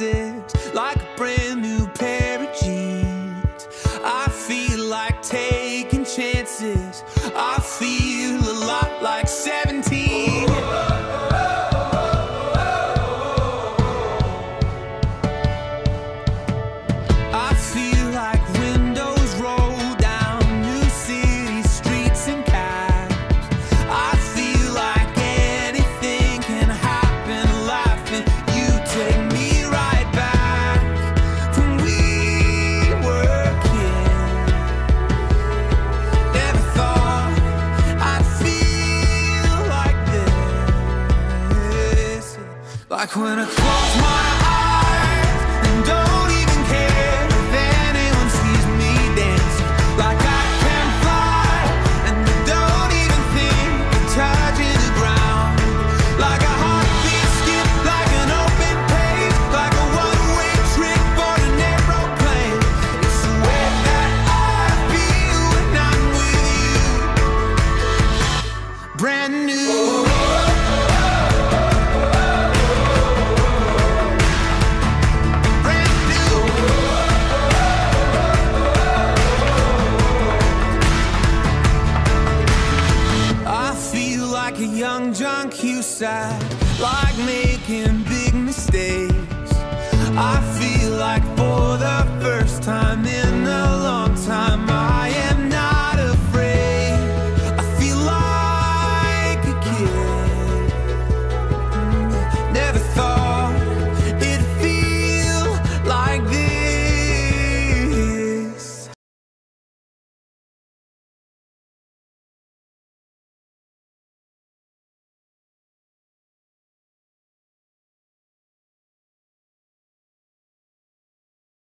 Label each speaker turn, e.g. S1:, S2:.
S1: like a brand new pair of jeans. I feel like taking chances. I feel Like when I close my eyes and don't even care if anyone sees me dancing. Like I can fly and don't even think of touching the ground. Like a heartbeat skip, like an open page, like a one-way trip on an aeroplane. It's the way that I feel when I'm with you. Brand new. young drunk you sat like making big mistakes. I